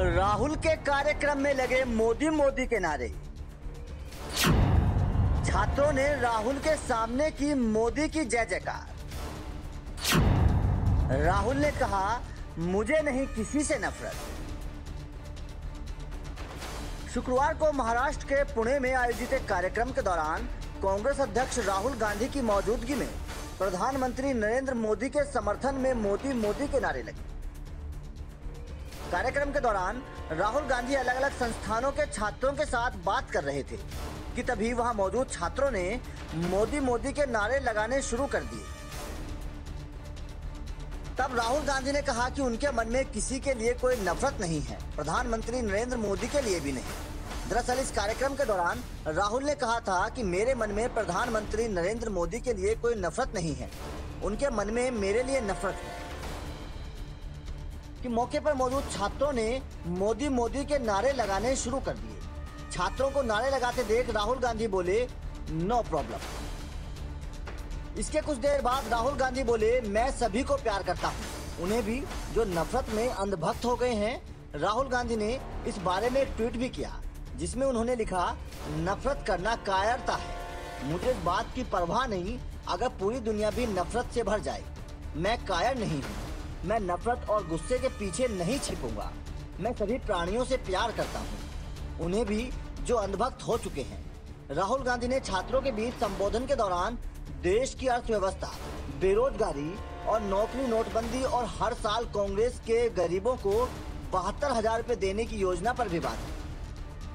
राहुल के कार्यक्रम में लगे मोदी मोदी के नारे। छात्रों ने राहुल के सामने की मोदी की जय जयकार। राहुल ने कहा, मुझे नहीं किसी से नफरत। शुक्रवार को महाराष्ट्र के पुणे में आयोजित एक कार्यक्रम के दौरान कांग्रेस अध्यक्ष राहुल गांधी की मौजूदगी में प्रधानमंत्री नरेंद्र मोदी के समर्थन में मोदी मोदी के नारे लगे। कार्यक्रम के दौरान राहुल गांधी अलग अलग संस्थानों के छात्रों के साथ बात कर रहे थे कि तभी वहाँ मौजूद छात्रों ने मोदी मोदी के नारे लगाने शुरू कर दिए। तब राहुल गांधी ने कहा कि उनके मन में किसी के लिए कोई नफरत नहीं है, प्रधानमंत्री नरेंद्र मोदी के लिए भी नहीं। दरअसल इस कार्यक्रम के दौरान राहुल ने कहा था कि मेरे मन में प्रधानमंत्री नरेंद्र मोदी के लिए कोई नफरत नहीं है। उनके मन में मेरे लिए नफरत है। कि मौके पर मौजूद छात्रों ने मोदी मोदी के नारे लगाने शुरू कर दिए। छात्रों को नारे लगाते देख राहुल गांधी बोले नो प्रॉब्लम इसके कुछ देर बाद राहुल गांधी बोले, मैं सभी को प्यार करता हूँ। उन्हें भी, जो नफरत में अंधभक्त हो गए हैं, राहुल गांधी ने इस बारे में एक ट्वीट भी किया, जिसमें उन्होंने लिखा, नफरत करना कायरता है। मुझे इस बात की परवाह नहीं, अगर पूरी दुनिया भी नफरत से भर जाए, मैं कायर नहीं हूँ। मैं नफरत और गुस्से के पीछे नहीं छिपूँगा। मैं सभी प्राणियों से प्यार करता हूँ। उन्हें भी जो अंधभक्त हो चुके हैं। राहुल गांधी ने छात्रों के बीच संबोधन के दौरान देश की अर्थव्यवस्था, बेरोजगारी और नौकरी नोटबंदी और हर साल कांग्रेस के गरीबों को बहत्तर हज़ार रूपए देने की योजना पर भी बात की।